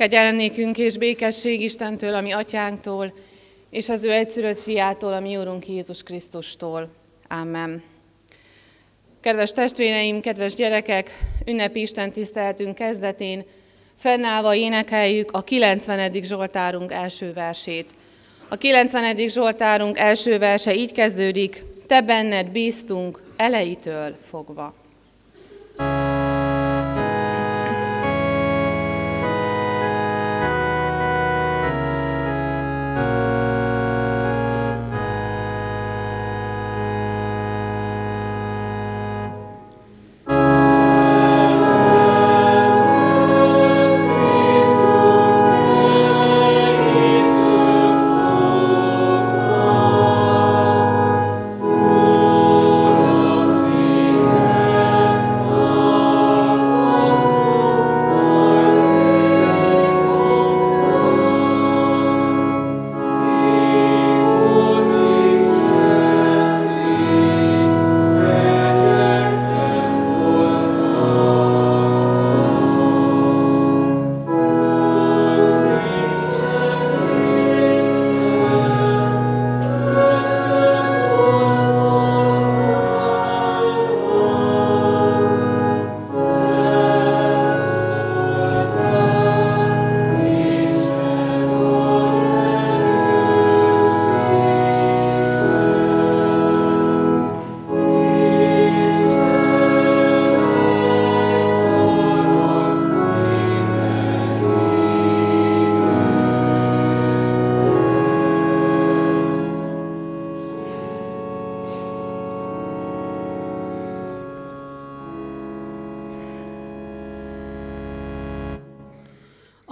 Kegyelemnékünk és békesség Istentől, ami atyánktól, és az ő egyszülött fiától, ami Úrunk Jézus Krisztustól. Amen. Kedves testvéreim, kedves gyerekek, ünnepi Isten tiszteletünk kezdetén fennállva énekeljük a 90. Zsoltárunk első versét. A 90. Zsoltárunk első verse így kezdődik, Te benned bíztunk elejétől fogva.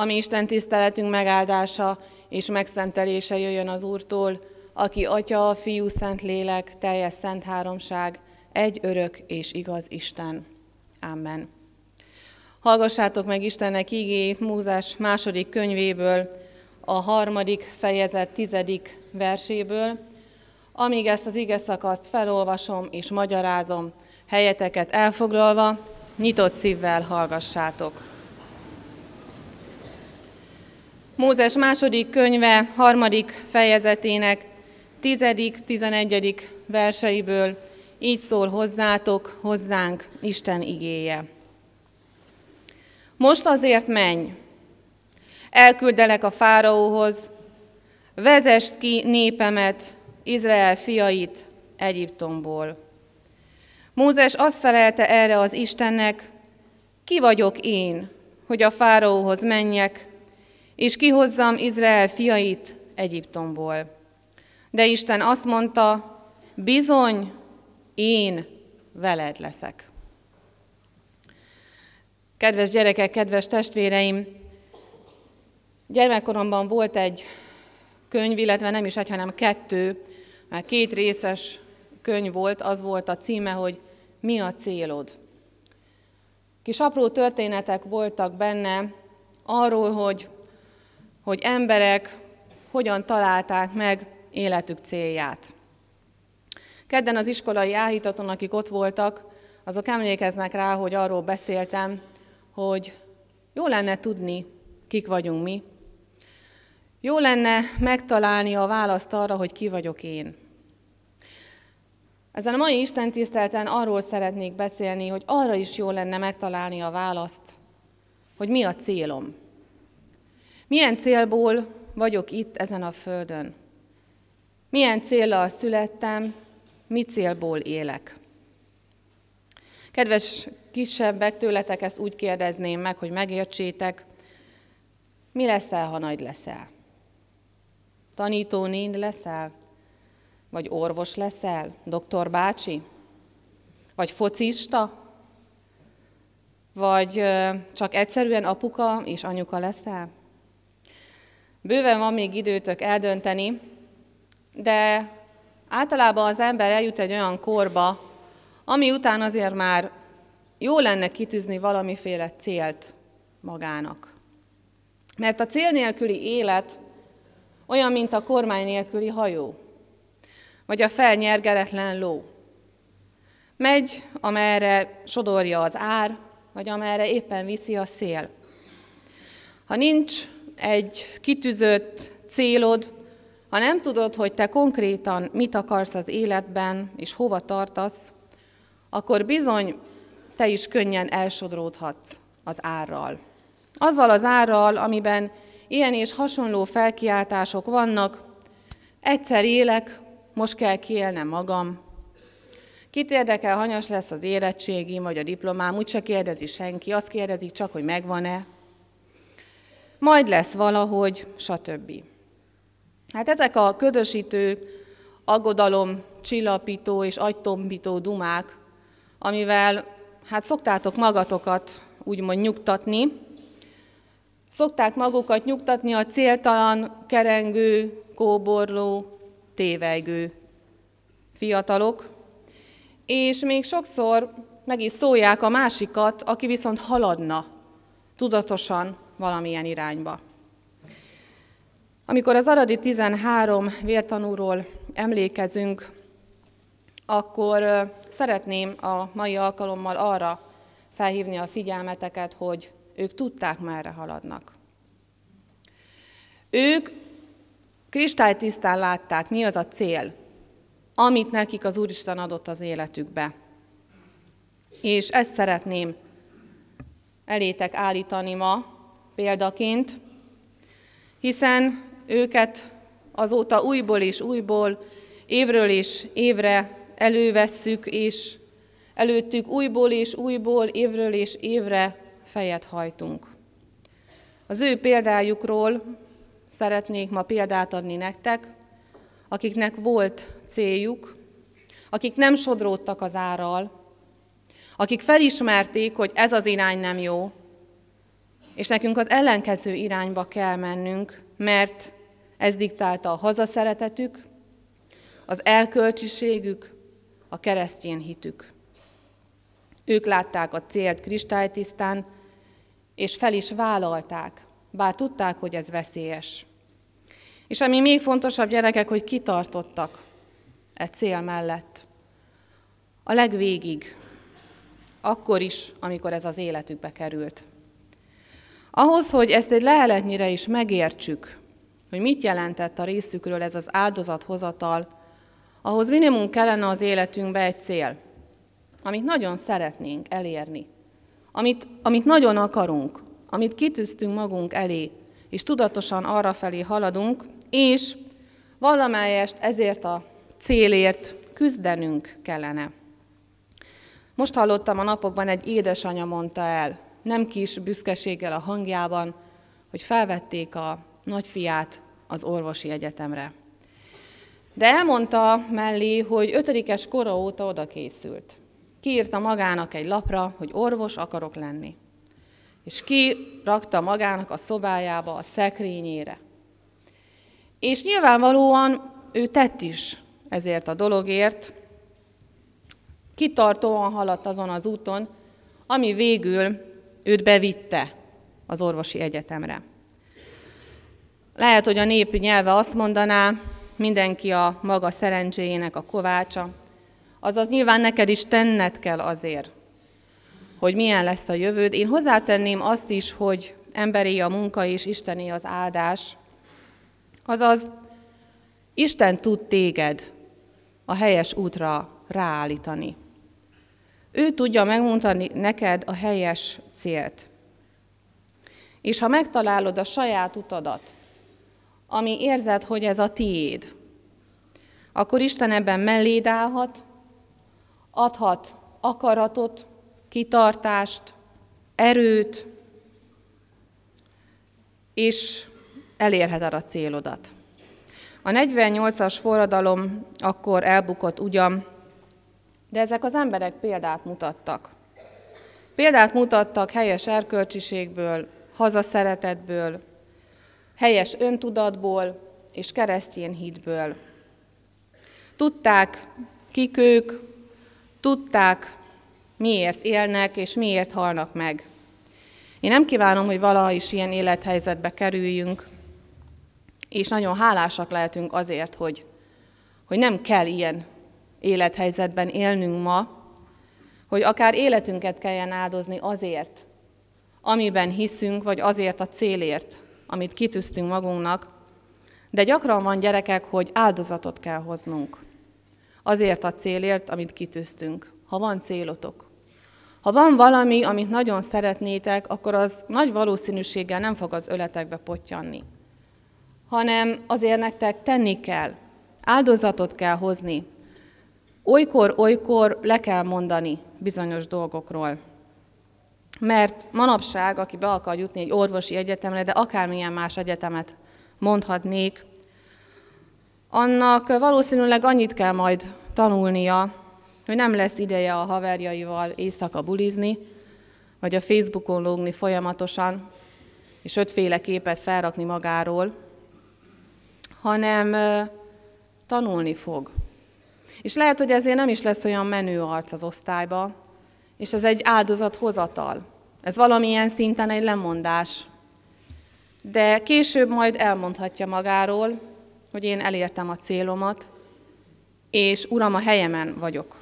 Ami Isten tiszteletünk megáldása és megszentelése jöjjön az Úrtól, aki Atya, Fiú, Szent Lélek, teljes szent háromság, egy örök és igaz Isten. Amen. Hallgassátok meg Istennek ígéjét Múzás második könyvéből, a harmadik fejezet tizedik verséből, amíg ezt az ige szakaszt felolvasom és magyarázom, helyeteket elfoglalva, nyitott szívvel hallgassátok. Mózes második könyve harmadik fejezetének tizedik, tizenegyedik verseiből így szól hozzátok, hozzánk Isten igéje. Most azért menj, elküldelek a fáraóhoz, vezest ki népemet, Izrael fiait Egyiptomból. Mózes azt felelte erre az Istennek, ki vagyok én, hogy a fáraóhoz menjek, és kihozzam Izrael fiait Egyiptomból. De Isten azt mondta, bizony, én veled leszek. Kedves gyerekek, kedves testvéreim, gyermekkoromban volt egy könyv, illetve nem is egy, hanem kettő, már két részes könyv volt, az volt a címe, hogy Mi a célod? Kis apró történetek voltak benne arról, hogy hogy emberek hogyan találták meg életük célját. Kedden az iskolai áhítaton, akik ott voltak, azok emlékeznek rá, hogy arról beszéltem, hogy jó lenne tudni, kik vagyunk mi. Jó lenne megtalálni a választ arra, hogy ki vagyok én. Ezen a mai Isten tisztelten arról szeretnék beszélni, hogy arra is jó lenne megtalálni a választ, hogy mi a célom. Milyen célból vagyok itt ezen a földön? Milyen célral születtem, mi célból élek? Kedves kisebbek, tőletek ezt úgy kérdezném meg, hogy megértsétek, mi leszel, ha nagy leszel? Tanítónénd leszel? Vagy orvos leszel? Doktor bácsi? Vagy focista? Vagy csak egyszerűen apuka és anyuka leszel? Bőven van még időtök eldönteni, de általában az ember eljut egy olyan korba, ami után azért már jó lenne kitűzni valamiféle célt magának. Mert a cél nélküli élet olyan, mint a kormány nélküli hajó, vagy a felnyergeletlen ló. Megy, amerre sodorja az ár, vagy amerre éppen viszi a szél. Ha nincs egy kitűzött célod, ha nem tudod, hogy te konkrétan mit akarsz az életben, és hova tartasz, akkor bizony te is könnyen elsodródhatsz az árral. Azzal az árral, amiben ilyen és hasonló felkiáltások vannak, egyszer élek, most kell kiélnem magam. Kit érdekel, hanyas lesz az érettségim vagy a diplomám, úgyse kérdezi senki, azt kérdezik csak, hogy megvan-e. Majd lesz valahogy, stb. Hát ezek a ködösítő, aggodalom, csillapító és agytombító dumák, amivel hát szoktátok magatokat úgymond nyugtatni, szokták magukat nyugtatni a céltalan, kerengő, kóborló, tévejgő fiatalok, és még sokszor meg is szólják a másikat, aki viszont haladna tudatosan valamilyen irányba. Amikor az Aradi 13 vértanúról emlékezünk, akkor szeretném a mai alkalommal arra felhívni a figyelmeteket, hogy ők tudták, merre haladnak. Ők kristálytisztán látták, mi az a cél, amit nekik az Úristen adott az életükbe. És ezt szeretném elétek állítani ma példaként, hiszen őket azóta újból és újból, évről és évre elővesszük, és előttük újból és újból, évről és évre fejet hajtunk. Az ő példájukról szeretnék ma példát adni nektek, akiknek volt céljuk, akik nem sodródtak az árral, akik felismerték, hogy ez az irány nem jó, és nekünk az ellenkező irányba kell mennünk, mert ez diktálta a hazaszeretetük, az elkölcsiségük, a keresztény hitük. Ők látták a célt kristálytisztán, és fel is vállalták, bár tudták, hogy ez veszélyes. És ami még fontosabb, gyerekek, hogy kitartottak e cél mellett. A legvégig, akkor is, amikor ez az életükbe került. Ahhoz, hogy ezt egy leheletnyire is megértsük, hogy mit jelentett a részükről ez az áldozathozatal, ahhoz minimum kellene az életünkbe egy cél, amit nagyon szeretnénk elérni, amit, amit nagyon akarunk, amit kitűztünk magunk elé, és tudatosan arra felé haladunk, és valamelyest ezért a célért küzdenünk kellene. Most hallottam a napokban, egy édesanya mondta el, nem kis büszkeséggel a hangjában, hogy felvették a nagyfiát az orvosi egyetemre. De elmondta mellé, hogy ötödikes kora óta oda készült. Kiírta magának egy lapra, hogy orvos akarok lenni. És ki rakta magának a szobájába, a szekrényére. És nyilvánvalóan ő tett is ezért a dologért, kitartóan haladt azon az úton, ami végül őt bevitte az orvosi egyetemre. Lehet, hogy a nép nyelve azt mondaná, mindenki a maga szerencséjének a kovácsa, azaz nyilván neked is tenned kell azért, hogy milyen lesz a jövőd. Én hozzátenném azt is, hogy emberi a munka és Istené az áldás, azaz Isten tud téged a helyes útra ráállítani. Ő tudja megmondani neked a helyes célt. És ha megtalálod a saját utadat, ami érzed, hogy ez a tiéd, akkor Isten ebben melléd állhat, adhat akaratot, kitartást, erőt, és elérheted a célodat. A 48-as forradalom akkor elbukott ugyan, de ezek az emberek példát mutattak. Példát mutattak helyes erkölcsiségből, hazaszeretetből, helyes öntudatból és keresztény hitből. Tudták, kik ők, tudták, miért élnek és miért halnak meg. Én nem kívánom, hogy valaha is ilyen élethelyzetbe kerüljünk, és nagyon hálásak lehetünk azért, hogy, hogy nem kell ilyen élethelyzetben élnünk ma, hogy akár életünket kelljen áldozni azért, amiben hiszünk, vagy azért a célért, amit kitűztünk magunknak, de gyakran van gyerekek, hogy áldozatot kell hoznunk. Azért a célért, amit kitűztünk. Ha van célotok. Ha van valami, amit nagyon szeretnétek, akkor az nagy valószínűséggel nem fog az öletekbe potyanni. Hanem azért nektek tenni kell. Áldozatot kell hozni. Olykor-olykor le kell mondani bizonyos dolgokról. Mert manapság, aki be akar jutni egy orvosi egyetemre, de akármilyen más egyetemet mondhatnék, annak valószínűleg annyit kell majd tanulnia, hogy nem lesz ideje a haverjaival éjszaka bulizni, vagy a Facebookon lógni folyamatosan, és ötféle képet felrakni magáról, hanem tanulni fog. És lehet, hogy ezért nem is lesz olyan menő arc az osztályba, és ez egy áldozat hozatal. Ez valamilyen szinten egy lemondás. De később majd elmondhatja magáról, hogy én elértem a célomat, és Uram, a helyemen vagyok.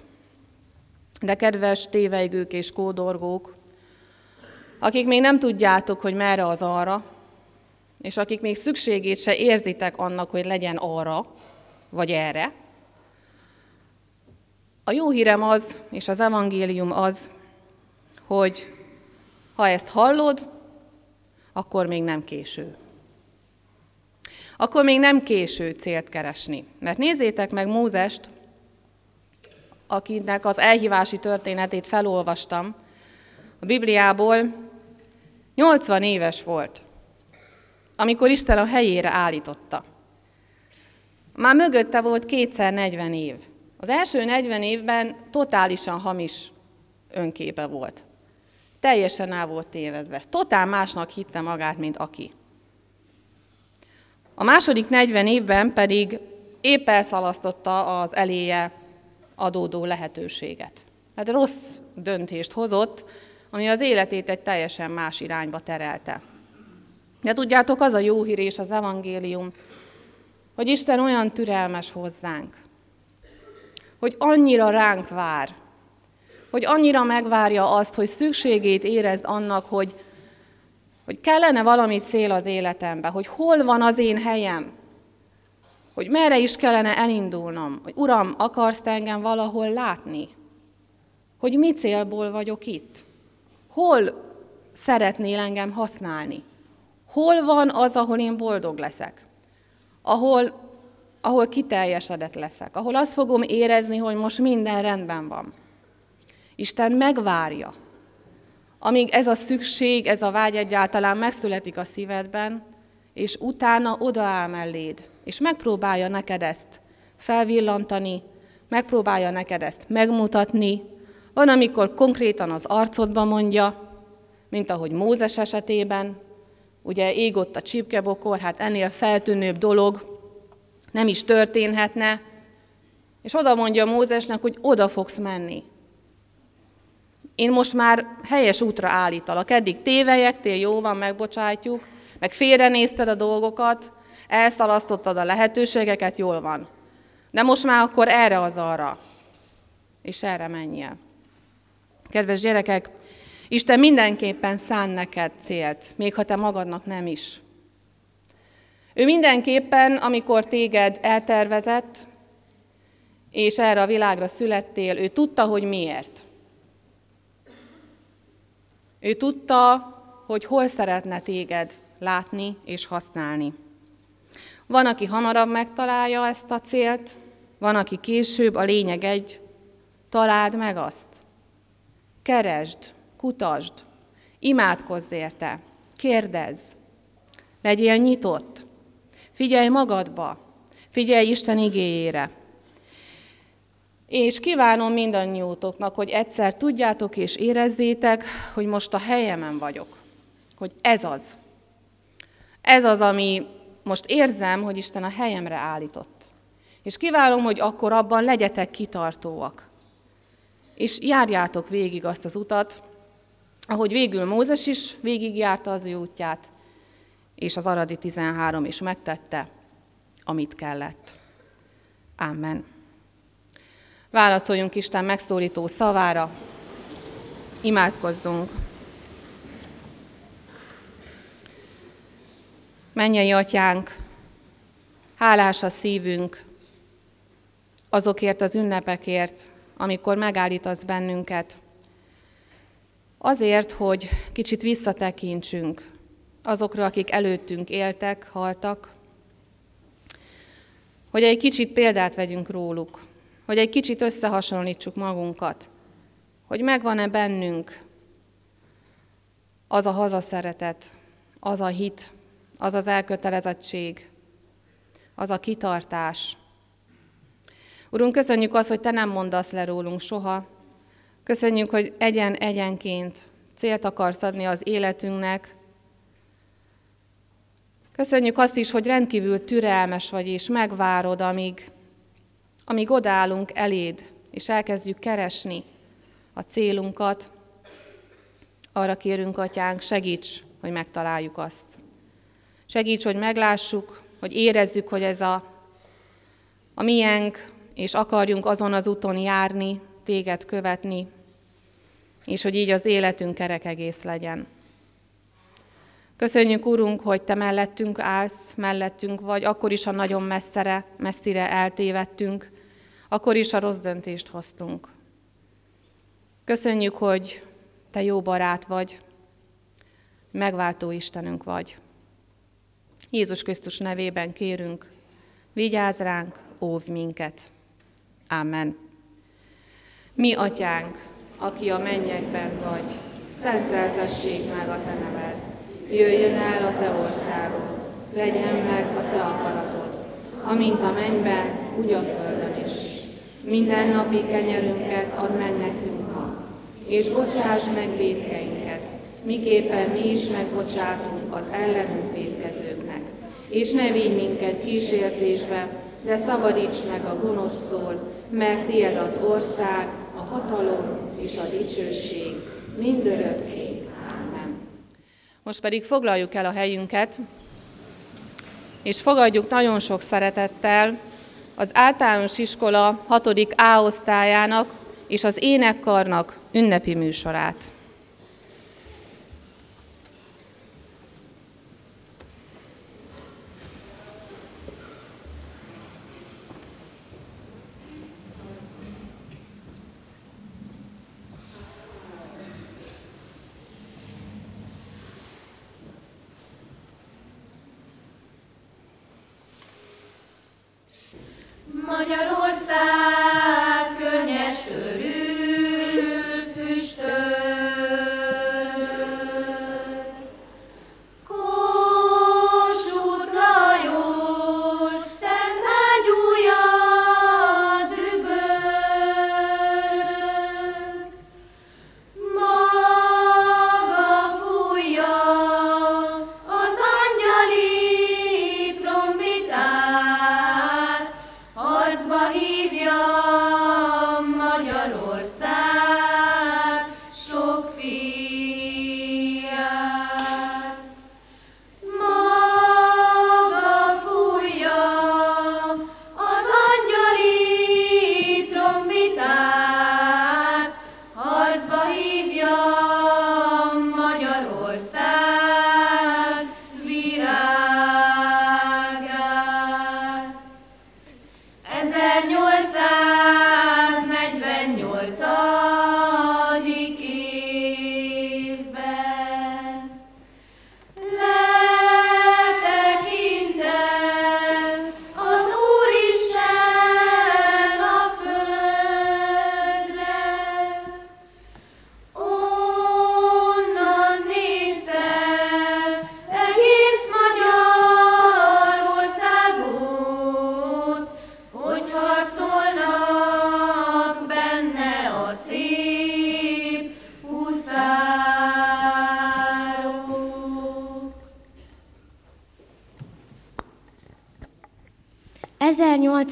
De kedves téveigők és kódorgók, akik még nem tudjátok, hogy merre az arra, és akik még szükségét se érzitek annak, hogy legyen arra, vagy erre, a jó hírem az, és az evangélium az, hogy ha ezt hallod, akkor még nem késő. Akkor még nem késő célt keresni. Mert nézzétek meg Mózest, akinek az elhívási történetét felolvastam a Bibliából, 80 éves volt, amikor Isten a helyére állította. Már mögötte volt kétszer 40 év. Az első 40 évben totálisan hamis önképe volt. Teljesen el volt tévedve. Totál másnak hitte magát, mint aki. A második 40 évben pedig épp elszalasztotta az eléje adódó lehetőséget. Tehát rossz döntést hozott, ami az életét egy teljesen más irányba terelte. De tudjátok, az a jó hír és az evangélium, hogy Isten olyan türelmes hozzánk, hogy annyira ránk vár, hogy annyira megvárja azt, hogy szükségét érezd annak, hogy, hogy kellene valami cél az életembe, hogy hol van az én helyem, hogy merre is kellene elindulnom, hogy Uram, akarsz engem valahol látni, hogy mi célból vagyok itt, hol szeretnél engem használni, hol van az, ahol én boldog leszek, ahol ahol kiteljesedett leszek, ahol azt fogom érezni, hogy most minden rendben van. Isten megvárja, amíg ez a szükség, ez a vágy egyáltalán megszületik a szívedben, és utána odaáll melléd, és megpróbálja neked ezt felvillantani, megpróbálja neked ezt megmutatni. Van, amikor konkrétan az arcodba mondja, mint ahogy Mózes esetében, ugye égott a csipkebokor, hát ennél feltűnőbb dolog, nem is történhetne, és oda mondja Mózesnek, hogy oda fogsz menni. Én most már helyes útra állítalak. Eddig tévejektél, jó van, megbocsátjuk, meg félrenézted a dolgokat, elszalasztottad a lehetőségeket, jól van. De most már akkor erre az arra. És erre menjél. Kedves gyerekek, Isten mindenképpen szán neked célt, még ha te magadnak nem is. Ő mindenképpen, amikor téged eltervezett, és erre a világra születtél, ő tudta, hogy miért. Ő tudta, hogy hol szeretne téged látni és használni. Van, aki hamarabb megtalálja ezt a célt, van, aki később, a lényeg egy, találd meg azt. Keresd, kutasd, imádkozz érte, kérdezz, legyél nyitott, Figyelj magadba, figyelj Isten igéjére. És kívánom mindannyiótoknak, hogy egyszer tudjátok és érezzétek, hogy most a helyemen vagyok. Hogy ez az. Ez az, ami most érzem, hogy Isten a helyemre állított. És kívánom, hogy akkor abban legyetek kitartóak. És járjátok végig azt az utat, ahogy végül Mózes is végigjárta az ő útját, és az Aradi 13 is megtette, amit kellett. Amen. Válaszoljunk Isten megszólító szavára, imádkozzunk. Mennyei atyánk, hálás a szívünk azokért az ünnepekért, amikor megállítasz bennünket. Azért, hogy kicsit visszatekintsünk azokra, akik előttünk éltek, haltak, hogy egy kicsit példát vegyünk róluk, hogy egy kicsit összehasonlítsuk magunkat, hogy megvan-e bennünk az a hazaszeretet, az a hit, az az elkötelezettség, az a kitartás. Urunk, köszönjük azt, hogy Te nem mondasz le rólunk soha. Köszönjük, hogy egyen-egyenként célt akarsz adni az életünknek. Köszönjük azt is, hogy rendkívül türelmes vagy, és megvárod, amíg, amíg odállunk eléd, és elkezdjük keresni a célunkat. Arra kérünk, Atyánk, segíts, hogy megtaláljuk azt. Segíts, hogy meglássuk, hogy érezzük, hogy ez a, a miénk, és akarjunk azon az úton járni, téged követni, és hogy így az életünk kerek egész legyen. Köszönjük, Urunk, hogy Te mellettünk állsz, mellettünk vagy, akkor is, ha nagyon messzere, messzire eltévedtünk, akkor is a rossz döntést hoztunk. Köszönjük, hogy Te jó barát vagy, megváltó Istenünk vagy. Jézus Krisztus nevében kérünk, vigyázz ránk, óv minket. Amen. Mi, Atyánk, aki a mennyekben vagy, szenteltessék meg a Te neved. Jöjjön el a Te országod, legyen meg a Te akaratod, amint a mennyben, úgy a földön is. Minden napi kenyerünket add meg nekünk ma, és bocsáss meg védkeinket, miképpen mi is megbocsátunk az ellenünk védkezőknek. És ne vigy minket kísértésbe, de szabadíts meg a gonosztól, mert tiéd az ország, a hatalom és a dicsőség mindörökké. Most pedig foglaljuk el a helyünket, és fogadjuk nagyon sok szeretettel az általános iskola 6. A osztályának és az énekkarnak ünnepi műsorát.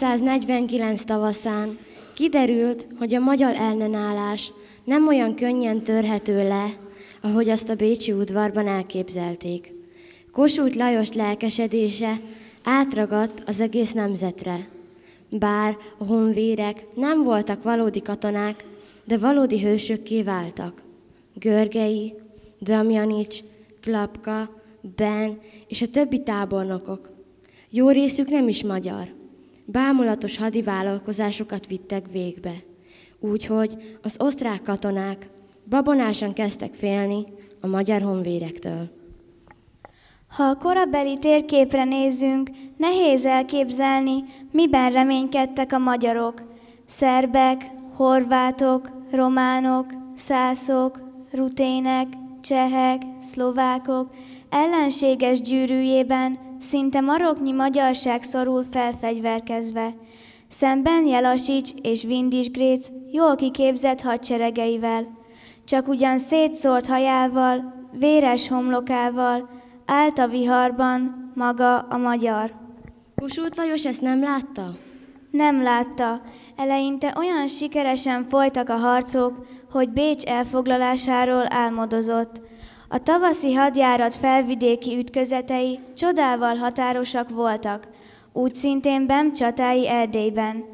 ...1849 tavaszán kiderült, hogy a magyar ellenállás nem olyan könnyen törhető le, ahogy azt a Bécsi udvarban elképzelték. Kossuth Lajos lelkesedése átragadt az egész nemzetre. Bár a honvérek nem voltak valódi katonák, de valódi hősökké váltak. Görgei, Damjanics, Klapka, Ben és a többi tábornokok. Jó részük nem is magyar. Bámulatos hadivállalkozásokat vittek végbe. Úgyhogy az osztrák katonák babonásan kezdtek félni a magyar honvédektől. Ha a korabeli térképre nézünk, nehéz elképzelni, miben reménykedtek a magyarok. Szerbek, horvátok, románok, szászok, rutének, csehek, szlovákok, ellenséges gyűrűjében szinte maroknyi magyarság szorul felfegyverkezve. Szemben Jelasics és Vindis Gréc jól kiképzett hadseregeivel, csak ugyan szétszórt hajával, véres homlokával, állt a viharban maga a magyar. Kossuth Lajos ezt nem látta? Nem látta. Eleinte olyan sikeresen folytak a harcok, hogy Bécs elfoglalásáról álmodozott. A tavaszi hadjárat felvidéki ütközetei csodával határosak voltak, úgy szintén Bem csatái Erdélyben.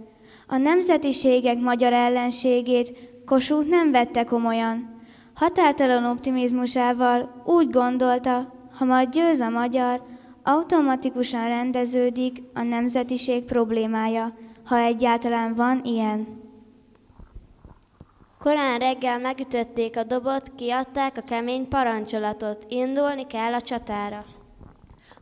A nemzetiségek magyar ellenségét Kossuth nem vette komolyan. Határtalan optimizmusával úgy gondolta, ha majd győz a magyar, automatikusan rendeződik a nemzetiség problémája, ha egyáltalán van ilyen. Korán reggel megütötték a dobot, kiadták a kemény parancsolatot, indulni kell a csatára.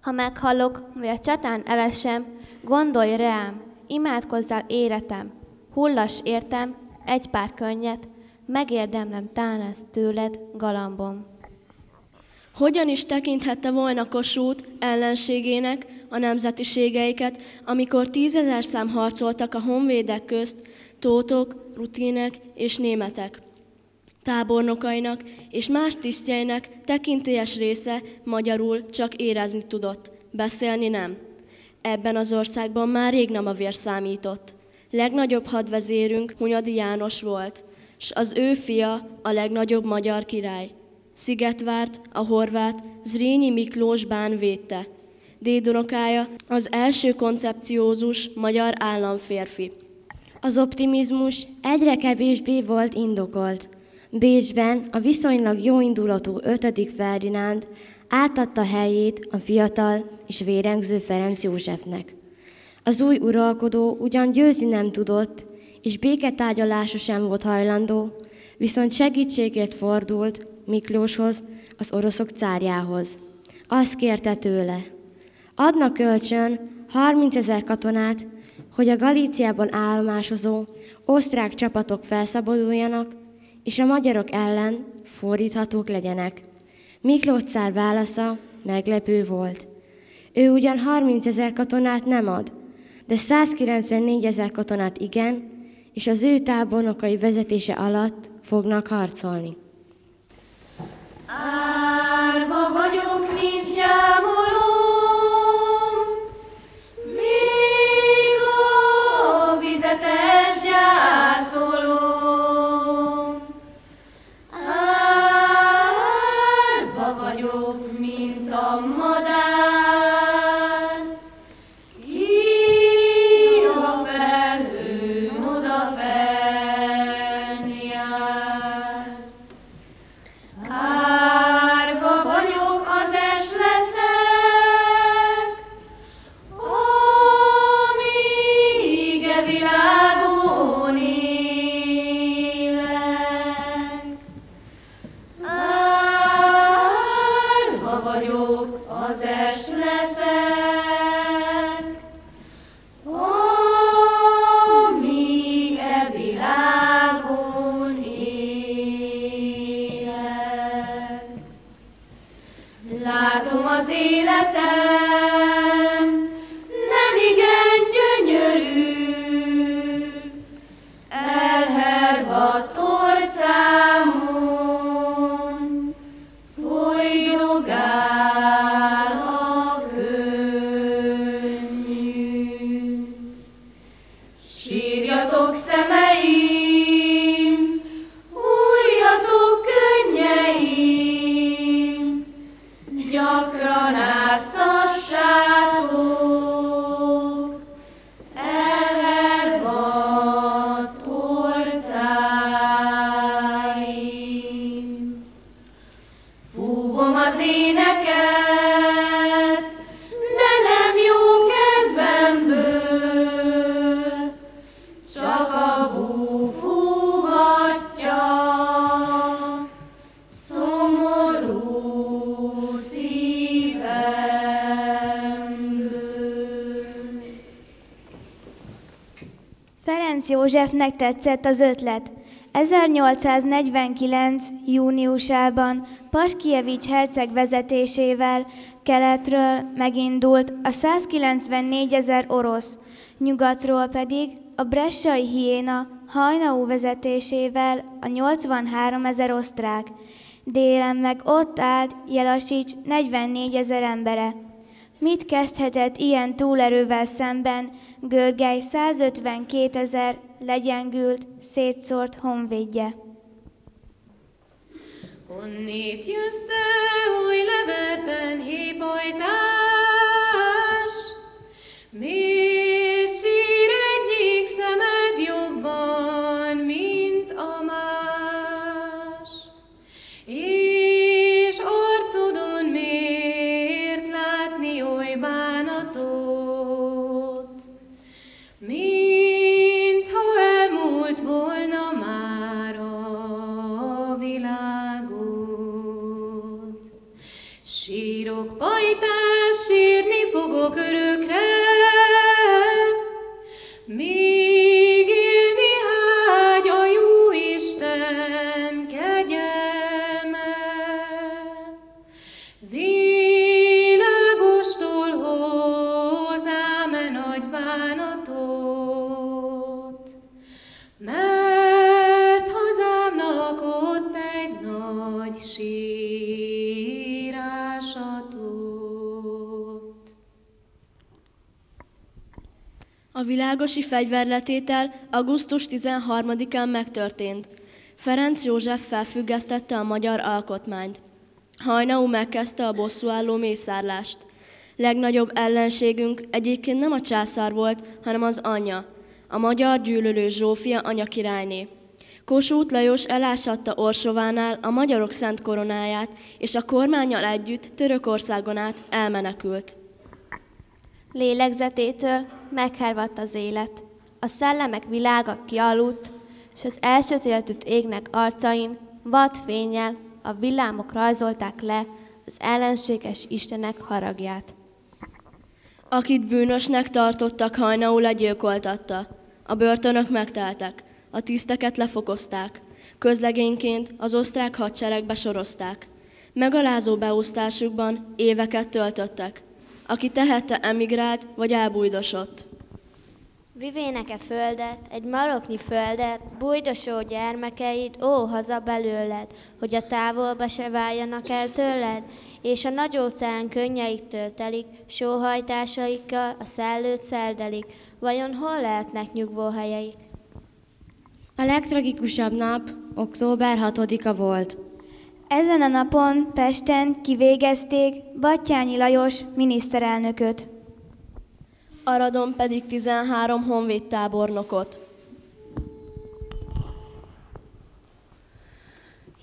Ha meghallok, vagy a csatán elesem, gondolj rám, imádkozzál életem, hullas értem, egy pár könnyet, megérdemlem tán ezt tőled, galambom. Hogyan is tekinthette volna Kossuth ellenségének a nemzetiségeiket, amikor tízezer szám harcoltak a honvédek közt, tótok, rutinek és németek. Tábornokainak és más tisztjeinek tekintélyes része magyarul csak érezni tudott, beszélni nem. Ebben az országban már rég nem a vér számított. Legnagyobb hadvezérünk Hunyadi János volt, s az ő fia a legnagyobb magyar király. Szigetvárt, a horvát, Zrínyi Miklós bán védte. Dédunokája az első koncepciózus magyar államférfi. Az optimizmus egyre kevésbé volt indokolt. Bécsben a viszonylag jóindulatú 5. Ferdinánd átadta helyét a fiatal és vérengző Ferenc Józsefnek. Az új uralkodó ugyan győzni nem tudott, és béketárgyalásra sem volt hajlandó, viszont segítségét fordult Miklóshoz, az oroszok cárjához. Azt kérte tőle, adnak kölcsön 30 ezer katonát, hogy a Galíciában állomásozó osztrák csapatok felszabaduljanak, és a magyarok ellen fordíthatók legyenek. Miklós cár válasza meglepő volt. Ő ugyan 30 ezer katonát nem ad, de 194 ezer katonát igen, és az ő tábornokai vezetése alatt fognak harcolni. Árva vagyok, nincs gyámoló, éneket, de nem jó kedvemből, csak a búfúhatja szomorú szívemből. Ferenc Józsefnek tetszett az ötlet. 1849. júniusában Paskiewicz herceg vezetésével keletről megindult a 194 ezer orosz, nyugatról pedig a bressai hiéna Hajnaú vezetésével a 83 ezer osztrák, délen meg ott állt Jelasics 44 ezer embere. Mit kezdhetett ilyen túlerővel szemben Görgely 152 ezer legyengült, szétszórt honvédje? Honnét jössz te, új leverten hépajtás? Miért sír egyik szemed jobban, mint a más? És arcodon Sírok pajtás, sírni fogok örökre, A világosi fegyverletétel augusztus 13-án megtörtént. Ferenc József felfüggesztette a magyar alkotmányt. Hajnaú megkezdte a bosszúálló mészárlást. Legnagyobb ellenségünk egyébként nem a császár volt, hanem az anyja, a magyar gyűlölő Zsófia anya királyné. Kossuth Lajos elásatta Orsovánál a magyarok szent koronáját, és a kormányjal együtt Törökországon át elmenekült. Lélegzetétől meghervadt az élet. A szellemek világa kialudt, és az elsötéltült égnek arcain vad fényel a villámok rajzolták le az ellenséges istenek haragját. Akit bűnösnek tartottak, hajnaul legyilkoltatta. A börtönök megteltek, a tiszteket lefokozták. Közlegényként az osztrák hadseregbe sorozták. Megalázó beosztásukban éveket töltöttek. Aki tehette, emigrált vagy elbújdosott. Vivének-e földet, egy maroknyi földet, bújdosó gyermekeid, ó, haza belőled, hogy a távolba se váljanak el tőled, és a nagy óceán könnyeiktől telik, sóhajtásaikkal a szellőt szerdelik, vajon hol lehetnek nyugvóhelyeik? A legtragikusabb nap október 6-a volt. Ezen a napon Pesten kivégezték Battyányi Lajos miniszterelnököt. Aradon pedig 13 honvédtábornokot.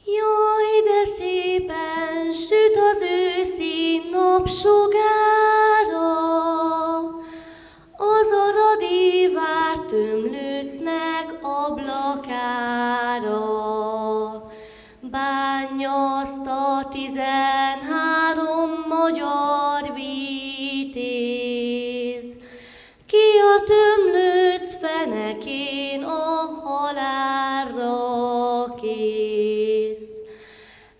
Jaj, de szépen süt az őszi napsugára, az aradi vár tömlőcnek ablakára. Bányaszta tizenhárom magyar vitéz, ki a tömlőc fenekén a halálra kész.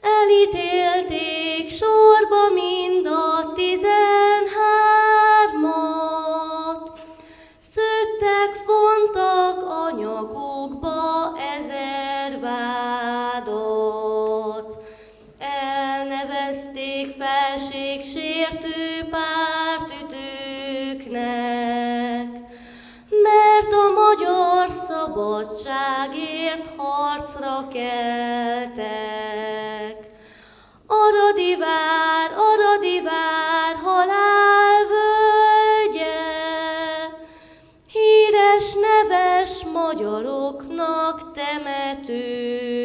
Elítélték sorba mind a tizenhármat, szőttek, fontak a nyakukba ezer vádat. Felségsértő pártütőknek, mert a magyar szabadságért harcra keltek. Aradi vár, aradi vár, halálvölgye, híres neves magyaroknak temetője.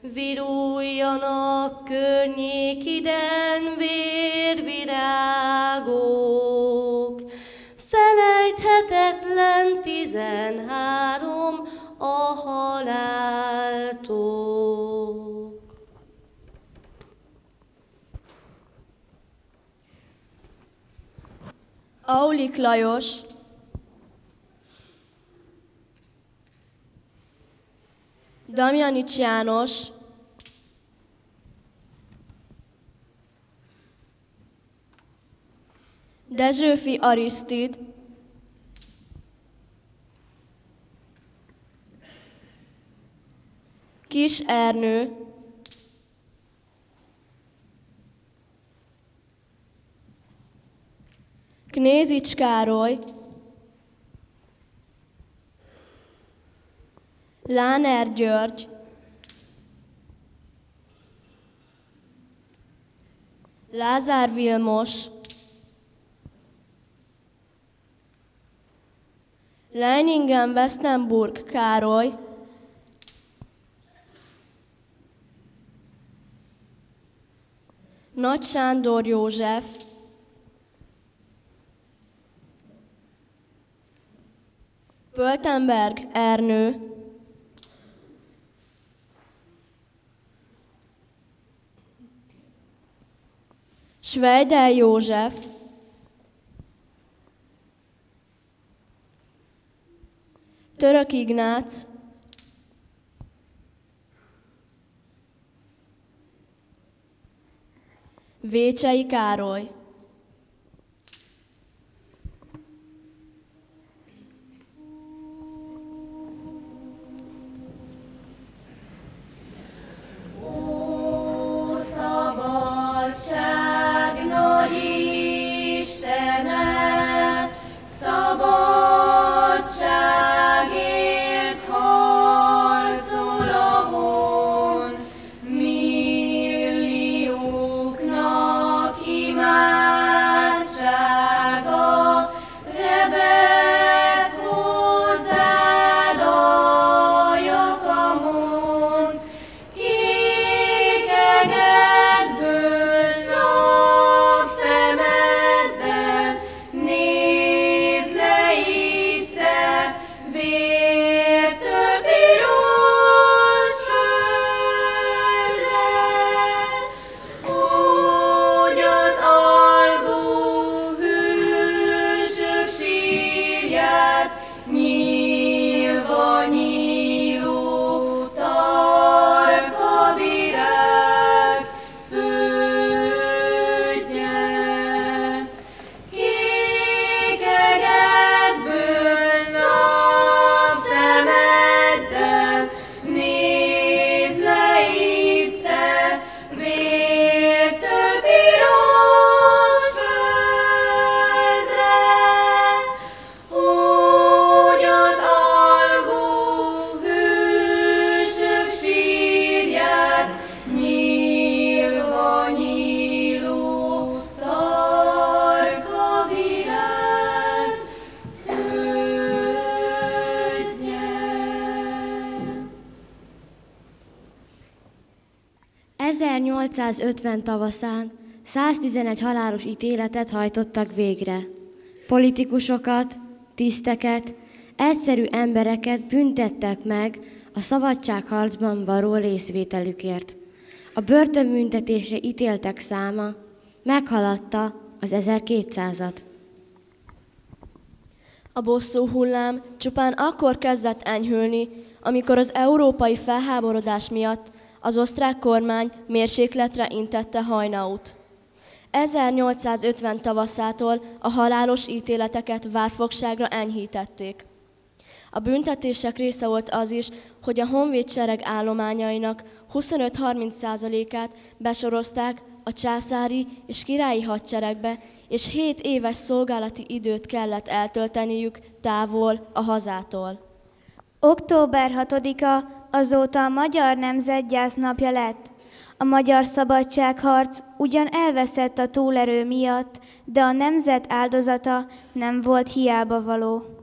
Viruljanak környékiden vérvirágok. Tizenhárom a haláltok. Aulik Lajos, Damjanics János, Dezsőfi Arisztid, Kis Ernő, Knézics Károly, Láner György, Lázár Vilmos, Leiningen Westenburg Károly, Nagy Sándor József, Pöltenberg Ernő, Schweidel József, Török Ignác, Vécsei Károly. Ó, tavaszán 111 halálos ítéletet hajtottak végre. Politikusokat, tiszteket, egyszerű embereket büntettek meg a szabadságharcban való részvételükért. A börtönbüntetésre ítéltek száma meghaladta az 1200-at. A bosszú hullám csupán akkor kezdett enyhülni, amikor az európai felháborodás miatt az osztrák kormány mérsékletre intette Hajnaut. 1850 tavaszától a halálos ítéleteket várfogságra enyhítették. A büntetések része volt az is, hogy a honvédsereg állományainak 25-30%-át besorozták a császári és királyi hadseregbe, és 7 éves szolgálati időt kellett eltölteniük távol a hazától. Október 6-a azóta a Magyar Nemzetgyász napja lett. A magyar szabadságharc ugyan elveszett a túlerő miatt, de a nemzet áldozata nem volt hiába való.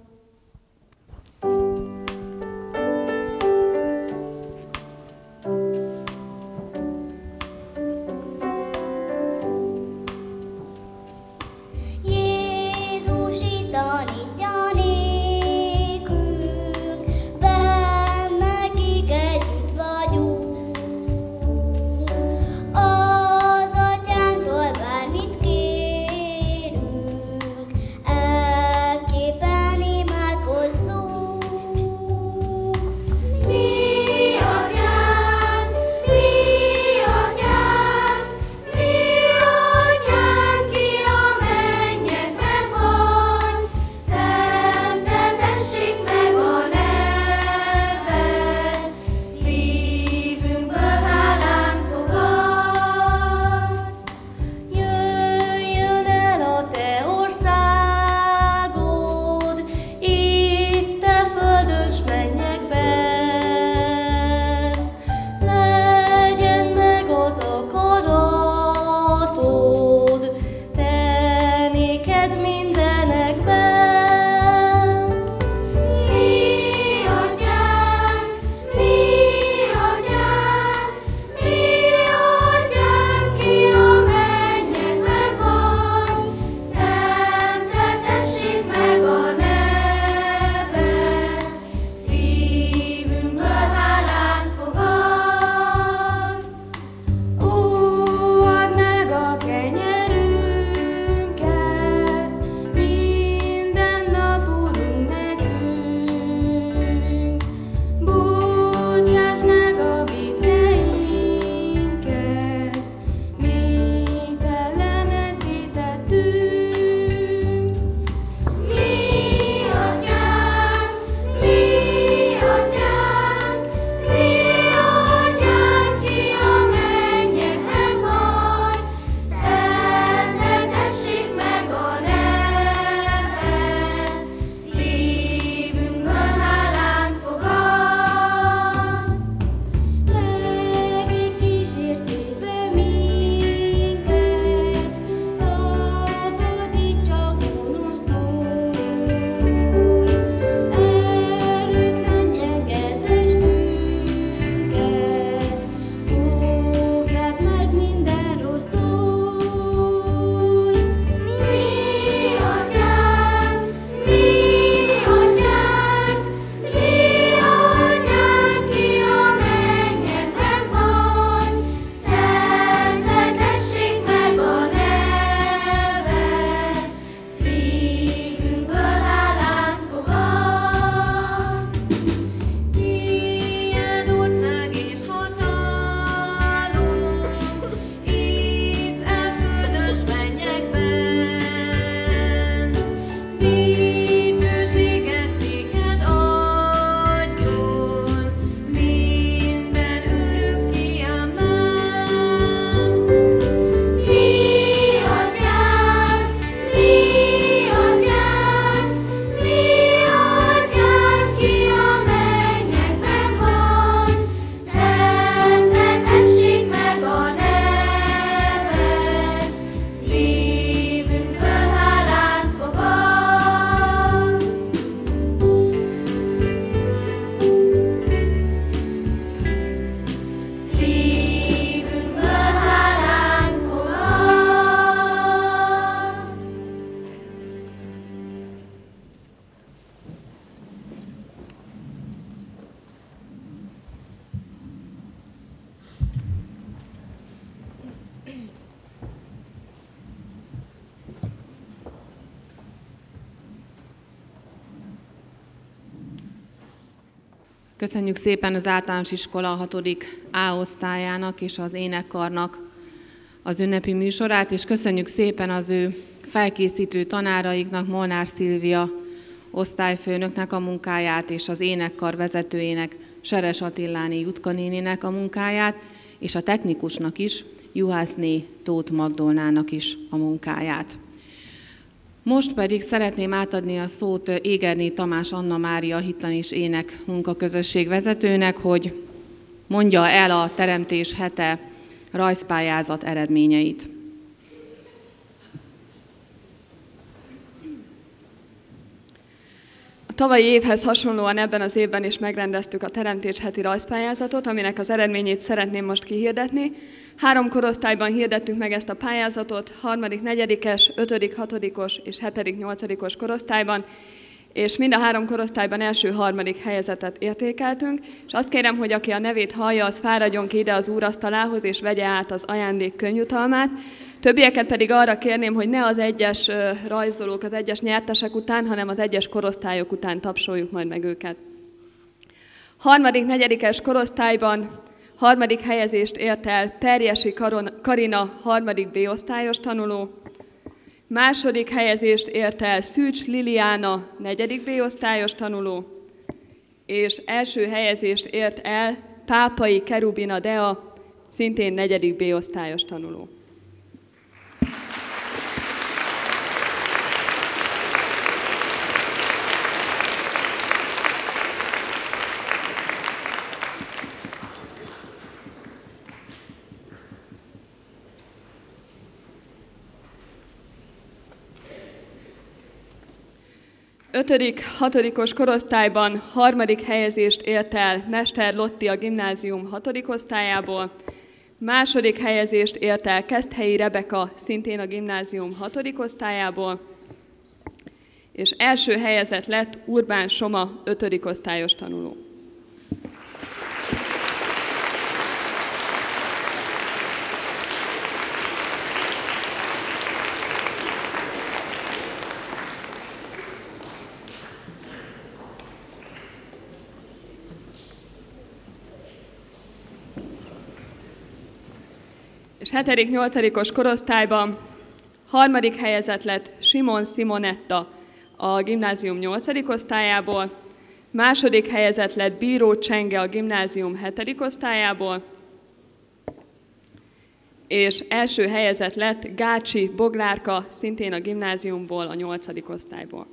Köszönjük szépen az általános iskola 6. A osztályának és az énekkarnak az ünnepi műsorát, és köszönjük szépen az ő felkészítő tanáraiknak, Molnár Szilvia osztályfőnöknek a munkáját, és az énekkar vezetőjének, Seres Attilláni Jutka a munkáját, és a technikusnak is, Juhászné Tóth Magdolnának is a munkáját. Most pedig szeretném átadni a szót Égerné Tamás Anna Mária Hittan és Ének munkaközösség vezetőnek, hogy mondja el a Teremtés hete rajzpályázat eredményeit. A tavalyi évhez hasonlóan ebben az évben is megrendeztük a Teremtés heti rajzpályázatot, aminek az eredményét szeretném most kihirdetni. Három korosztályban hirdettünk meg ezt a pályázatot, harmadik, negyedikes, ötödik, hatodikos és hetedik, nyolcadikos korosztályban, és mind a három korosztályban első-harmadik helyezetet értékeltünk, és azt kérem, hogy aki a nevét hallja, az fáradjon ki ide az úrasztalához, és vegye át az ajándék könnyutalmát. Többieket pedig arra kérném, hogy ne az egyes rajzolók, az egyes nyertesek után, hanem az egyes korosztályok után tapsoljuk majd meg őket. Harmadik, negyedikes korosztályban harmadik helyezést ért el Perjesi Karina harmadik B-osztályos tanuló, második helyezést ért el Szűcs Liliana negyedik B-osztályos tanuló, és első helyezést ért el Pápai Kerubina Dea, szintén negyedik B-osztályos tanuló. Ötödik, hatodikos korosztályban harmadik helyezést ért el Mester Lotti a gimnázium hatodik osztályából, második helyezést ért el Keszthelyi Rebeka, szintén a gimnázium hatodik osztályából, és első helyezett lett Urbán Soma, ötödik osztályos tanuló. 7.-8. korosztályban harmadik helyezett lett Simon Simonetta a gimnázium 8. osztályából, második helyezett lett Bíró Csenge a gimnázium 7. osztályából, és első helyezett lett Gácsi Boglárka, szintén a gimnáziumból, a 8. osztályból.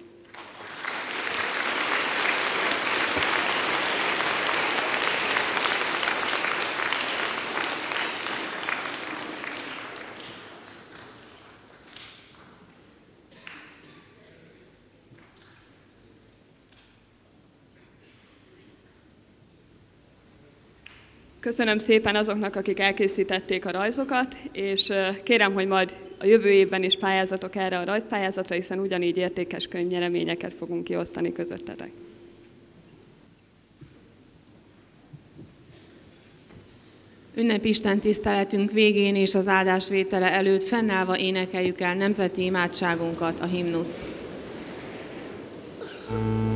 Köszönöm szépen azoknak, akik elkészítették a rajzokat, és kérem, hogy majd a jövő évben is pályázatok erre a rajzpályázatra, hiszen ugyanígy értékes könyvnyereményeket fogunk kiosztani közöttetek. Isten tiszteletünk végén és az áldásvétele előtt fennállva énekeljük el nemzeti imádságunkat, a himnuszt. thank you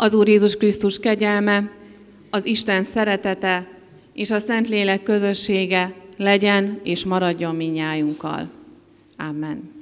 Az Úr Jézus Krisztus kegyelme, az Isten szeretete és a Szentlélek közössége legyen és maradjon minnyájunkkal. Amen.